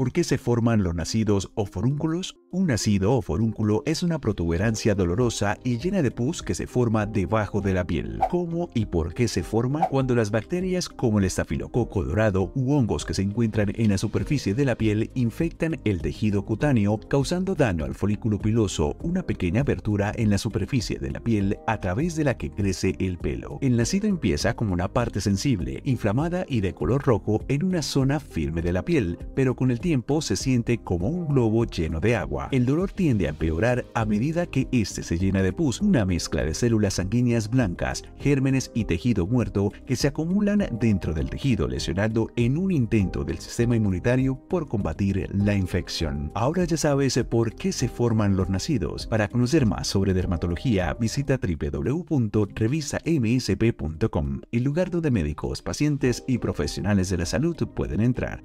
¿Por qué se forman los nacidos o forúnculos? Un nacido o forúnculo es una protuberancia dolorosa y llena de pus que se forma debajo de la piel. ¿Cómo y por qué se forma? Cuando las bacterias como el estafilococo dorado u hongos que se encuentran en la superficie de la piel infectan el tejido cutáneo, causando daño al folículo piloso, una pequeña abertura en la superficie de la piel a través de la que crece el pelo. El nacido empieza como una parte sensible, inflamada y de color rojo en una zona firme de la piel, pero con el tiempo se siente como un globo lleno de agua. El dolor tiende a empeorar a medida que este se llena de pus, una mezcla de células sanguíneas blancas, gérmenes y tejido muerto que se acumulan dentro del tejido lesionado en un intento del sistema inmunitario por combatir la infección. Ahora ya sabes por qué se forman los nacidos. Para conocer más sobre dermatología, visita www.revisamsp.com, el lugar donde médicos, pacientes y profesionales de la salud pueden entrar.